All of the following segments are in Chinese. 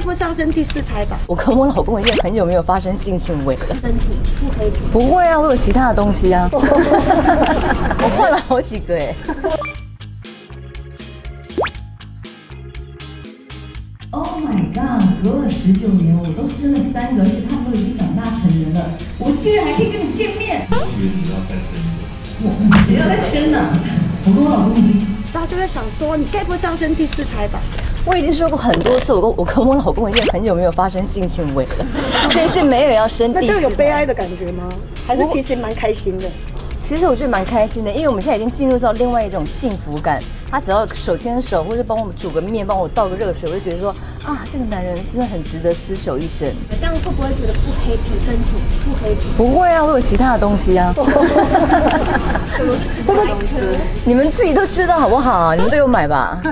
该不是要生第四胎吧？我跟我老公已经很久没有发生性行为了。身体不可以不会啊，我有其他的东西啊。我换了好几个哎。Oh my god！隔了十九年，我都生了三个，而且他们都已经长大成人了，我居然还可以跟你见面。我以为你要再生一个。我谁要再生呢？我跟我老公已经。大家就在想说，你该不是要生第四胎吧？我已经说过很多次，我跟我跟我老公已经很久没有发生性行为了，所以是没有要生第四。那有悲哀的感觉吗？还是其实蛮开心的？其实我觉得蛮开心的，因为我们现在已经进入到另外一种幸福感。他只要手牵手，或者帮我们煮个面，帮我倒个热水，我就觉得说啊，这个男人真的很值得厮守一生。这样会不会觉得不 happy？身体不 happy？不会啊，我有其他的东西啊。你们自己都知道好不好？你们都有买吧？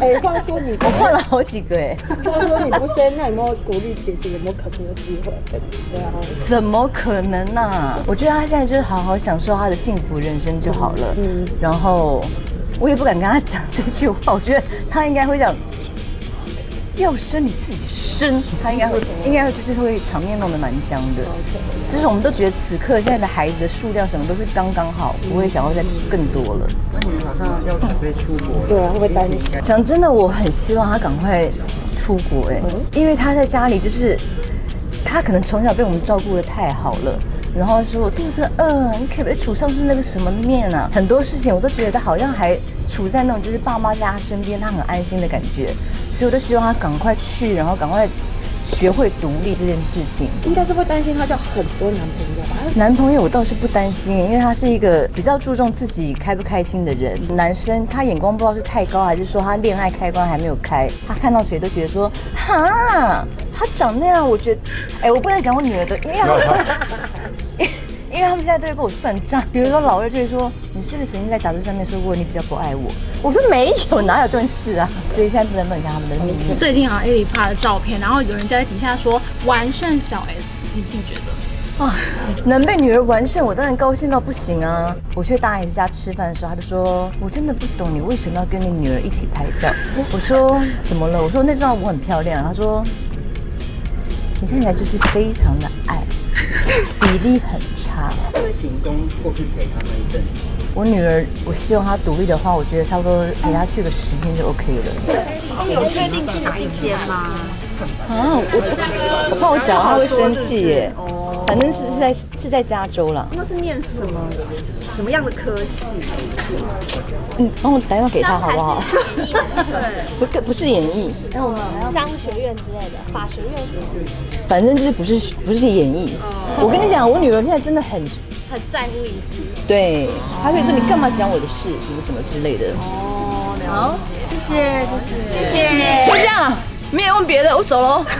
哎，话说你，我换了好几个哎。话说你不生，那有没有鼓励姐姐？有没有可能有机会？对啊。怎么可能呢？我觉得他现在就是好好享受他的幸福人生就好了。嗯。然后。我也不敢跟他讲这句话，我觉得他应该会讲，要生你自己生，他应该会，应该会就是会场面弄得蛮僵的。就是我们都觉得此刻现在的孩子的数量什么都是刚刚好，不会想要再更多了。那你们马上要准备出国，对啊，会担心。讲真的，我很希望他赶快出国，哎，因为他在家里就是，他可能从小被我们照顾的太好了。然后说我肚子饿，你可不可以煮上是那个什么面啊？很多事情我都觉得好像还处在那种就是爸妈在他身边，他很安心的感觉，所以我都希望他赶快去，然后赶快学会独立这件事情。应该是会担心她交很多男朋友吧？男朋友我倒是不担心，因为他是一个比较注重自己开不开心的人。男生他眼光不知道是太高，还是说他恋爱开关还没有开，他看到谁都觉得说哈，他长那样，我觉得，哎，我不能讲我女儿的，因为。因为他们现在都会跟我算账，比如说老二就会说：“你是不是曾经在杂志上面说过你比较不爱我？”我说：“没有，哪有这件事啊？” 所以现在不能分享他们的秘密。最近啊，艾丽拍的照片，然后有人就在底下说完胜小 S，你自己觉得？啊，能被女儿完胜，我当然高兴到不行啊！我去大 S 家吃饭的时候，他就说：“我真的不懂你为什么要跟你女儿一起拍照。”我说：“怎么了？”我说：“那张我很漂亮。”他说：“你看起来就是非常的爱。” 比例很差。会停工过去陪他们一阵。我女儿，我希望她独立的话，我觉得差不多陪她去个十天就 OK 了。有确定去哪一间吗？啊，我我怕我讲她会生气耶。哦，反正是是在是在加州了。那是念什么？什么样的科系？嗯，帮我打电话给他好不好？不是不是演艺，商学院之类的，法学院。反正就是不是不是演艺，我跟你讲，我女儿现在真的很很在乎隐私，对，她可以说你干嘛讲我的事，什么什么之类的。哦，好，谢谢谢谢谢谢，就这样，没有问别的，我走喽。